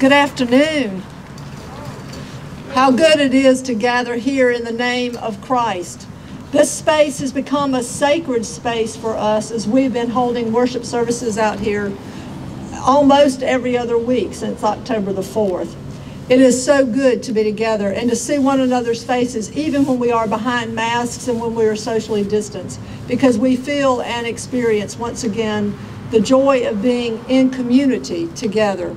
Good afternoon. How good it is to gather here in the name of Christ. This space has become a sacred space for us as we've been holding worship services out here almost every other week since October the 4th. It is so good to be together and to see one another's faces, even when we are behind masks and when we are socially distanced, because we feel and experience once again the joy of being in community together.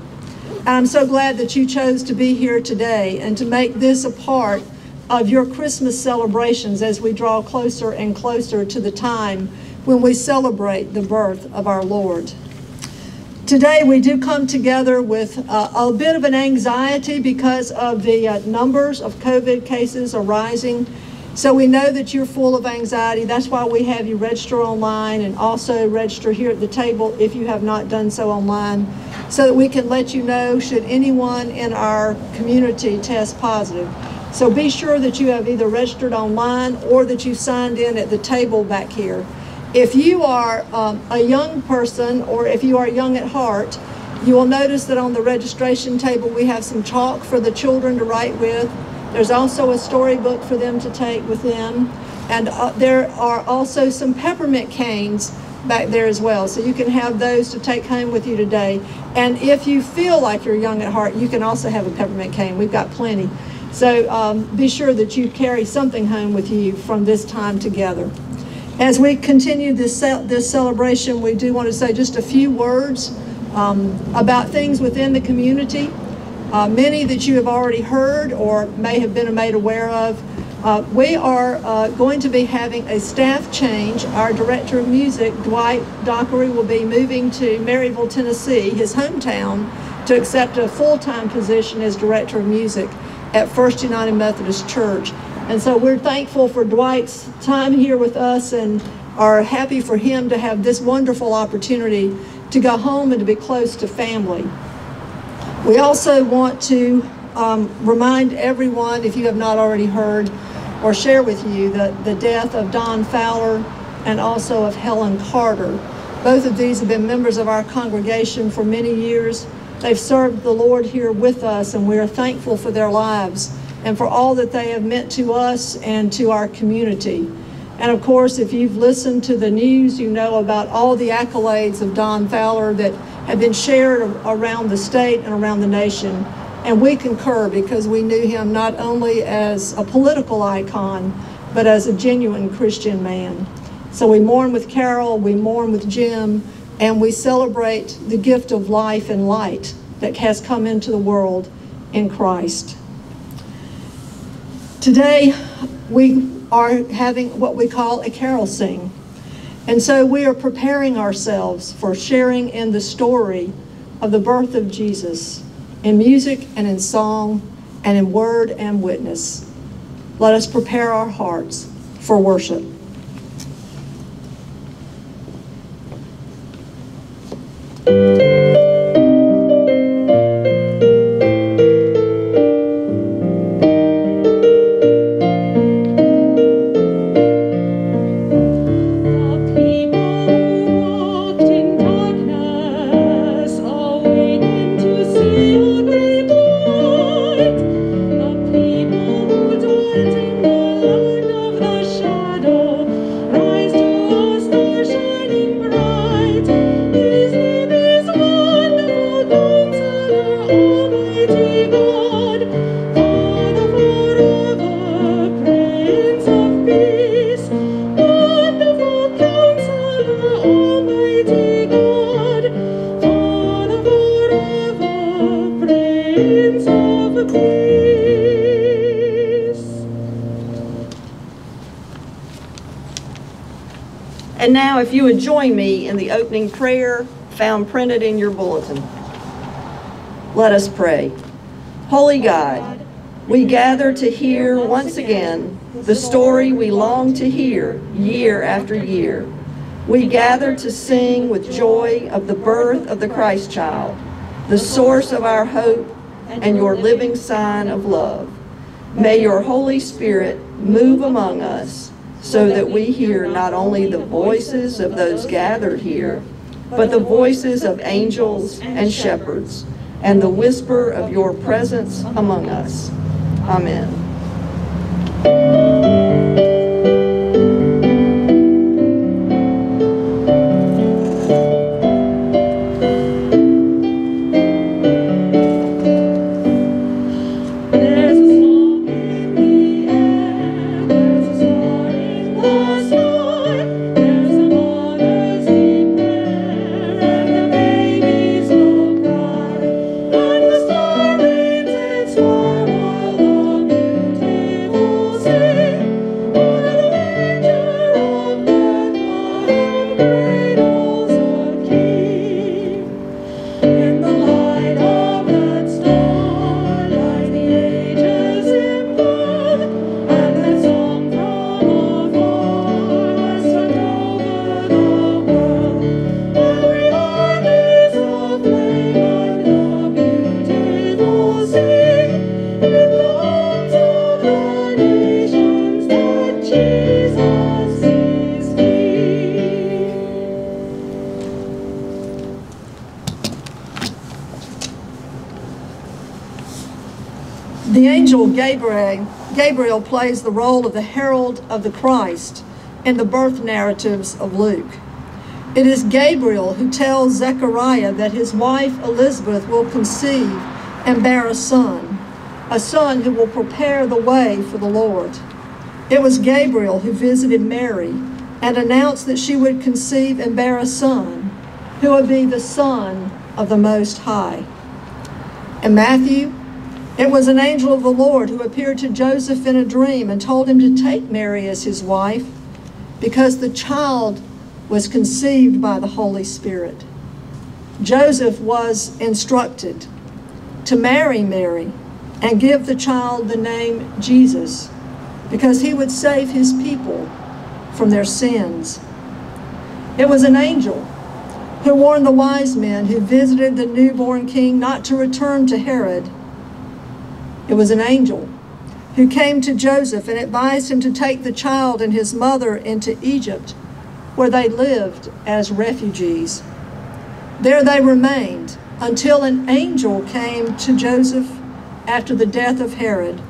I'm so glad that you chose to be here today and to make this a part of your Christmas celebrations as we draw closer and closer to the time when we celebrate the birth of our Lord. Today we do come together with uh, a bit of an anxiety because of the uh, numbers of COVID cases arising. So we know that you're full of anxiety. That's why we have you register online and also register here at the table if you have not done so online so that we can let you know should anyone in our community test positive. So be sure that you have either registered online or that you signed in at the table back here. If you are um, a young person or if you are young at heart, you will notice that on the registration table we have some chalk for the children to write with. There's also a storybook for them to take with them. And uh, there are also some peppermint canes back there as well. So you can have those to take home with you today. And if you feel like you're young at heart, you can also have a peppermint cane. We've got plenty. So um, be sure that you carry something home with you from this time together. As we continue this, this celebration, we do want to say just a few words um, about things within the community. Uh, many that you have already heard or may have been made aware of. Uh, we are uh, going to be having a staff change. Our director of music, Dwight Dockery, will be moving to Maryville, Tennessee, his hometown, to accept a full-time position as director of music at First United Methodist Church. And so we're thankful for Dwight's time here with us and are happy for him to have this wonderful opportunity to go home and to be close to family. We also want to um, remind everyone, if you have not already heard, or share with you the, the death of Don Fowler and also of Helen Carter. Both of these have been members of our congregation for many years. They've served the Lord here with us, and we are thankful for their lives and for all that they have meant to us and to our community. And of course, if you've listened to the news, you know about all the accolades of Don Fowler that have been shared around the state and around the nation. And we concur because we knew him not only as a political icon, but as a genuine Christian man. So we mourn with Carol, we mourn with Jim, and we celebrate the gift of life and light that has come into the world in Christ. Today, we are having what we call a carol sing. And so we are preparing ourselves for sharing in the story of the birth of Jesus in music and in song and in word and witness. Let us prepare our hearts for worship. Now, if you would join me in the opening prayer found printed in your bulletin. Let us pray. Holy God, we gather to hear once again the story we long to hear year after year. We gather to sing with joy of the birth of the Christ child, the source of our hope and your living sign of love. May your Holy Spirit move among us so that we hear not only the voices of those gathered here, but the voices of angels and shepherds, and the whisper of your presence among us. Amen. Gabriel, Gabriel plays the role of the herald of the Christ in the birth narratives of Luke. It is Gabriel who tells Zechariah that his wife Elizabeth will conceive and bear a son, a son who will prepare the way for the Lord. It was Gabriel who visited Mary and announced that she would conceive and bear a son, who would be the Son of the Most High. In Matthew, it was an angel of the Lord who appeared to Joseph in a dream and told him to take Mary as his wife because the child was conceived by the Holy Spirit. Joseph was instructed to marry Mary and give the child the name Jesus because he would save his people from their sins. It was an angel who warned the wise men who visited the newborn king not to return to Herod it was an angel who came to Joseph and advised him to take the child and his mother into Egypt, where they lived as refugees. There they remained until an angel came to Joseph after the death of Herod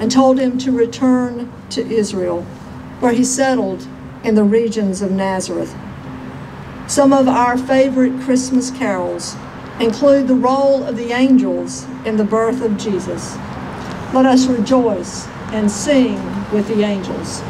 and told him to return to Israel, where he settled in the regions of Nazareth. Some of our favorite Christmas carols include the role of the angels in the birth of Jesus. Let us rejoice and sing with the angels.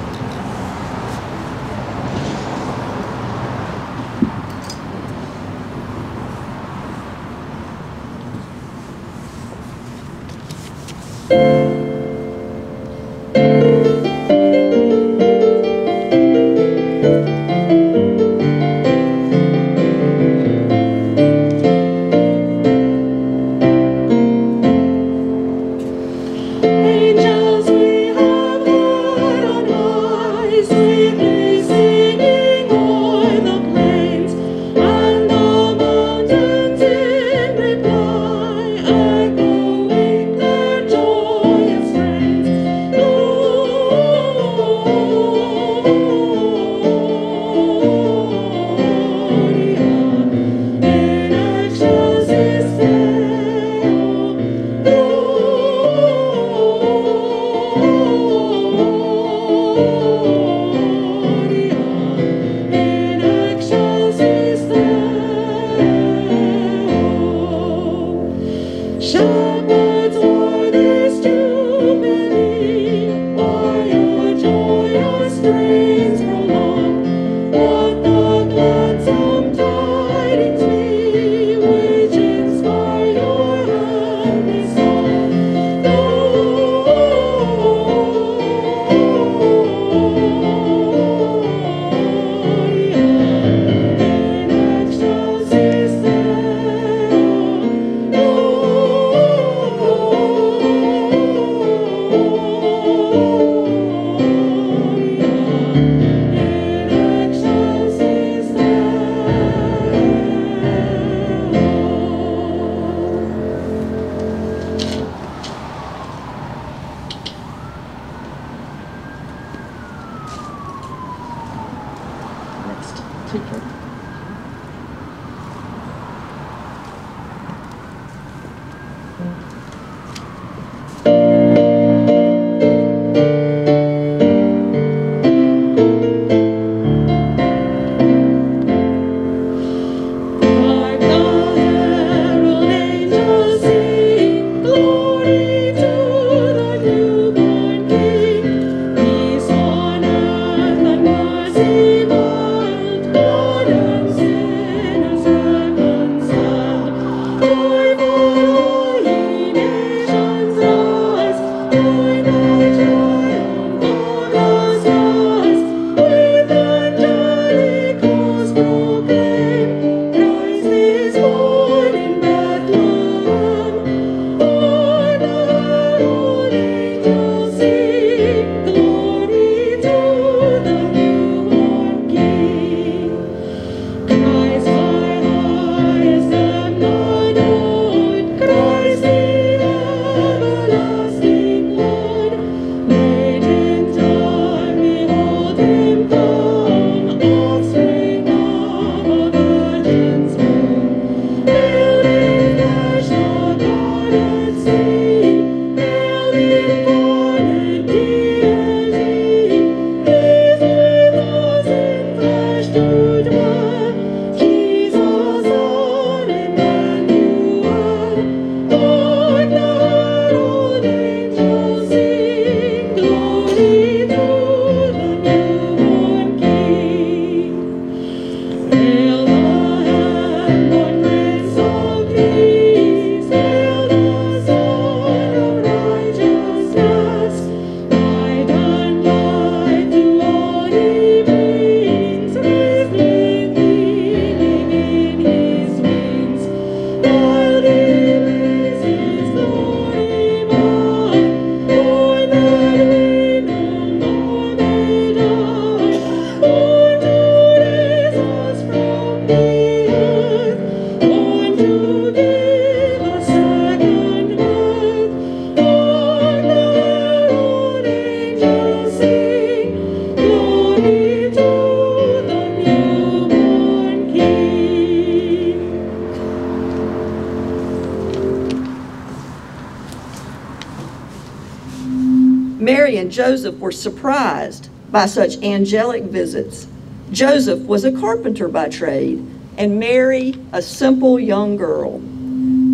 Were surprised by such angelic visits. Joseph was a carpenter by trade, and Mary a simple young girl.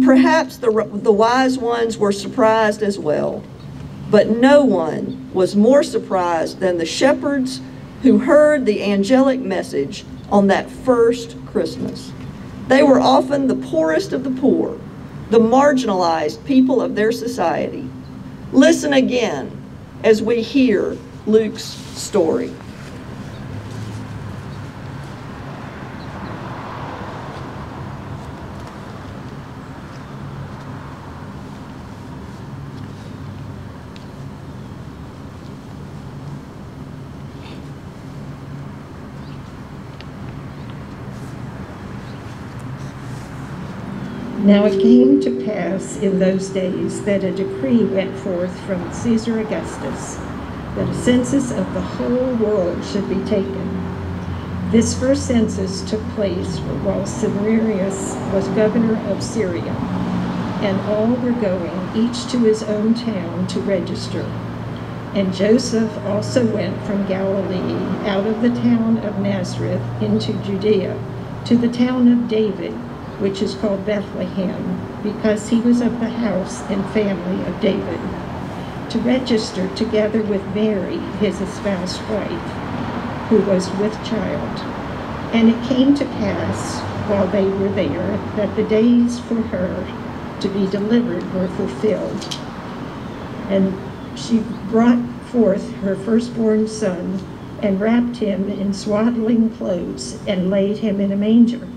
Perhaps the, the wise ones were surprised as well, but no one was more surprised than the shepherds who heard the angelic message on that first Christmas. They were often the poorest of the poor, the marginalized people of their society. Listen again as we hear Luke's story. Now it came to pass in those days that a decree went forth from Caesar Augustus that a census of the whole world should be taken. This first census took place while Cyrenius was governor of Syria, and all were going, each to his own town, to register. And Joseph also went from Galilee out of the town of Nazareth into Judea to the town of David, which is called Bethlehem, because he was of the house and family of David, to register together with Mary, his espoused wife, who was with child. And it came to pass, while they were there, that the days for her to be delivered were fulfilled. And she brought forth her firstborn son and wrapped him in swaddling clothes and laid him in a manger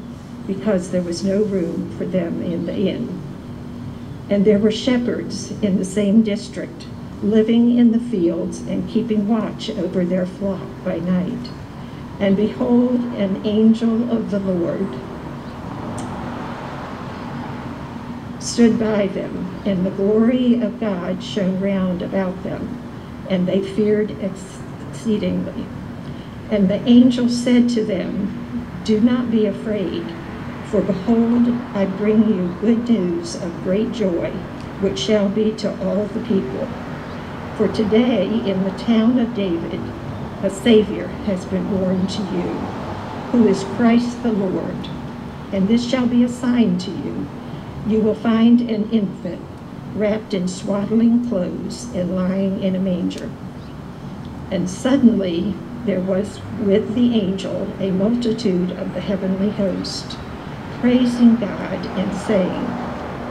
because there was no room for them in the inn. And there were shepherds in the same district, living in the fields and keeping watch over their flock by night. And behold, an angel of the Lord stood by them, and the glory of God shone round about them, and they feared exceedingly. And the angel said to them, Do not be afraid, for behold, I bring you good news of great joy, which shall be to all the people. For today in the town of David, a Savior has been born to you, who is Christ the Lord. And this shall be a sign to you. You will find an infant wrapped in swaddling clothes and lying in a manger. And suddenly there was with the angel a multitude of the heavenly host, praising God and saying,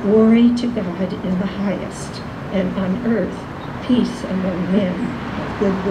Glory to God in the highest, and on earth peace among men of good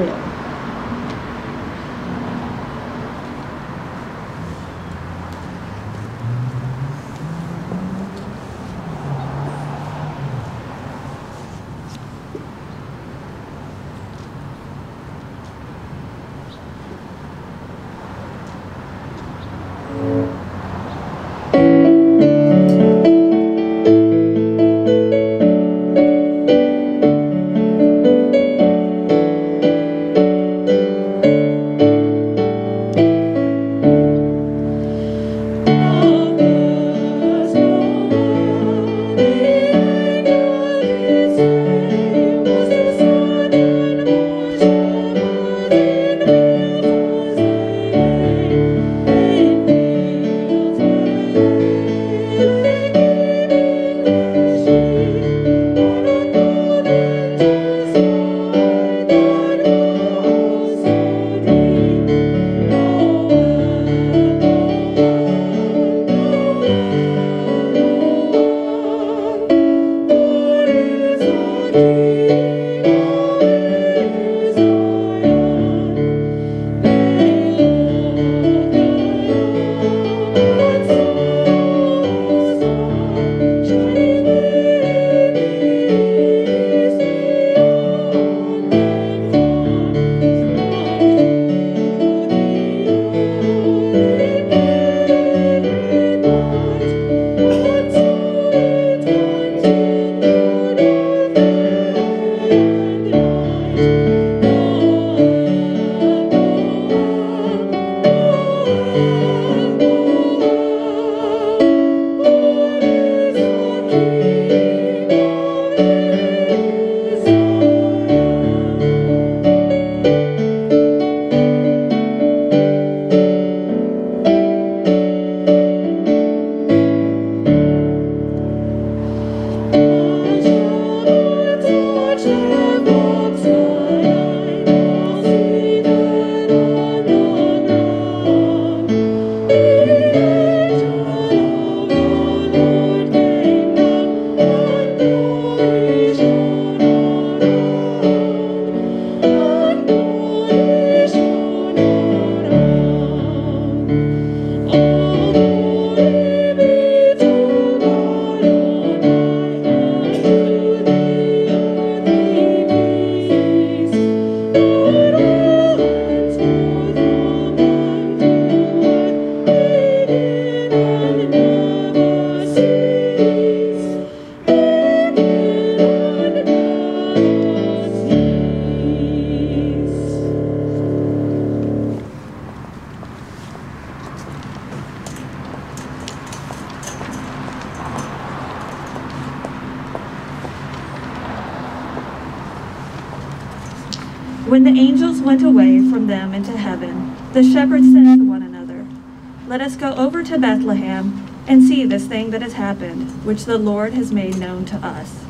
to Bethlehem and see this thing that has happened, which the Lord has made known to us.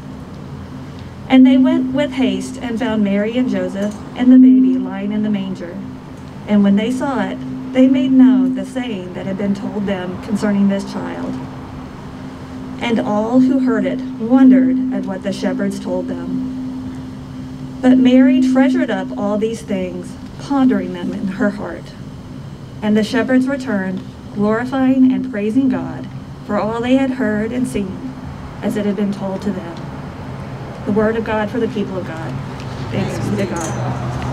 And they went with haste and found Mary and Joseph and the baby lying in the manger. And when they saw it, they made known the saying that had been told them concerning this child. And all who heard it wondered at what the shepherds told them. But Mary treasured up all these things, pondering them in her heart. And the shepherds returned, glorifying and praising God for all they had heard and seen, as it had been told to them. The word of God for the people of God. Thanks be to God.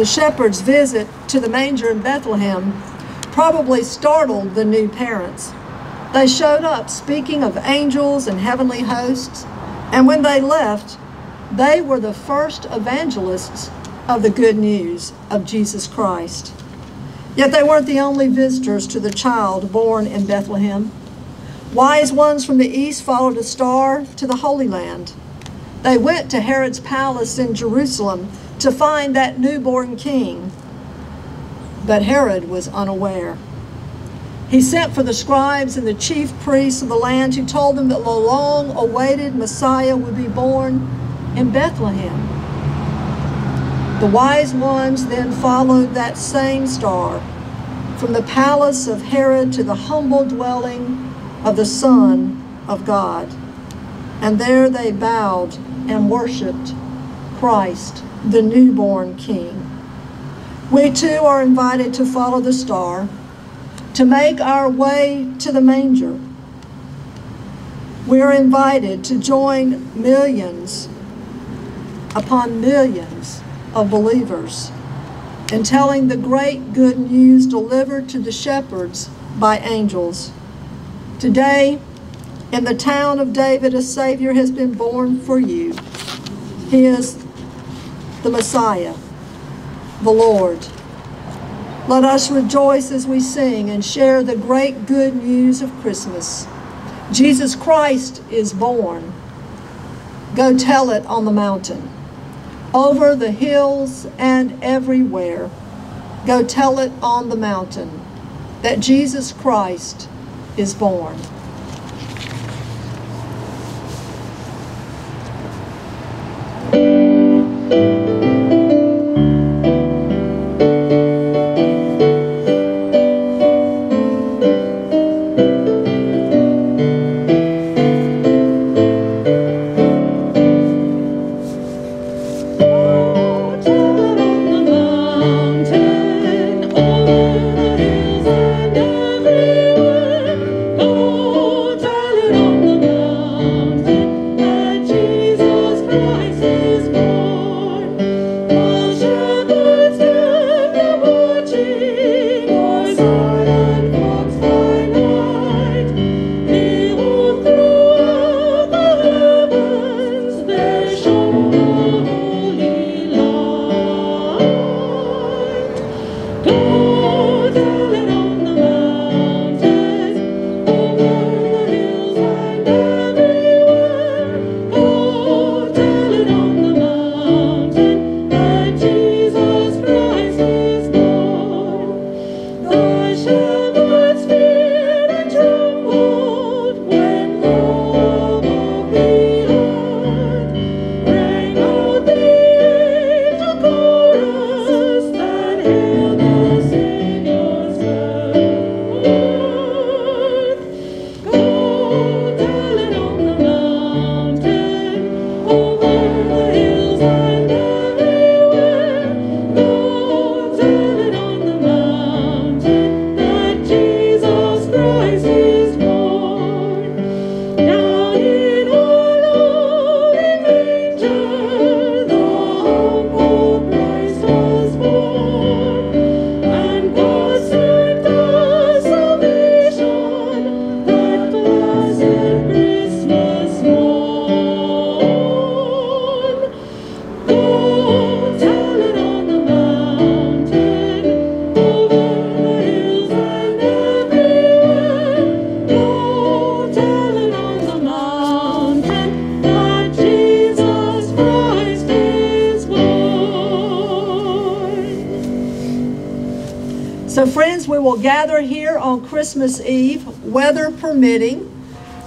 The shepherds' visit to the manger in Bethlehem probably startled the new parents. They showed up speaking of angels and heavenly hosts, and when they left, they were the first evangelists of the good news of Jesus Christ. Yet they weren't the only visitors to the child born in Bethlehem. Wise ones from the east followed a star to the Holy Land. They went to Herod's palace in Jerusalem to find that newborn king. But Herod was unaware. He sent for the scribes and the chief priests of the land who told them that the long awaited Messiah would be born in Bethlehem. The wise ones then followed that same star from the palace of Herod to the humble dwelling of the Son of God. And there they bowed and worshiped Christ, the newborn King. We too are invited to follow the star, to make our way to the manger. We are invited to join millions upon millions of believers in telling the great good news delivered to the shepherds by angels. Today, in the town of David, a Savior has been born for you. He is the Messiah, the Lord. Let us rejoice as we sing and share the great good news of Christmas. Jesus Christ is born. Go tell it on the mountain, over the hills and everywhere. Go tell it on the mountain that Jesus Christ is born. So,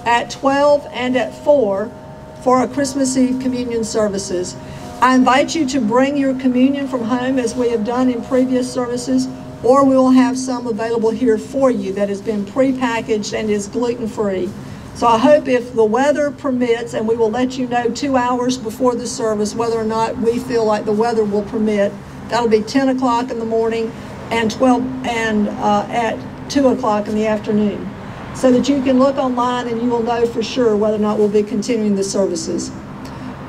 at 12 and at 4 for our Christmas Eve communion services. I invite you to bring your communion from home as we have done in previous services, or we will have some available here for you that has been prepackaged and is gluten free. So I hope if the weather permits, and we will let you know two hours before the service whether or not we feel like the weather will permit. That'll be 10 o'clock in the morning and 12 and uh, at 2 o'clock in the afternoon so that you can look online and you will know for sure whether or not we'll be continuing the services.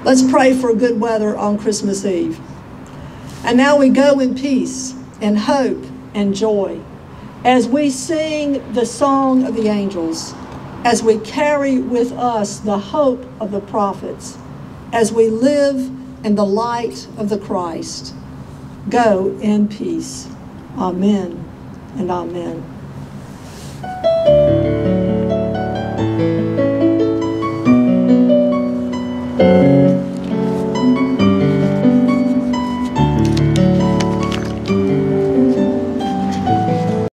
Let's pray for good weather on Christmas Eve. And now we go in peace and hope and joy as we sing the song of the angels, as we carry with us the hope of the prophets, as we live in the light of the Christ. Go in peace. Amen and amen. Música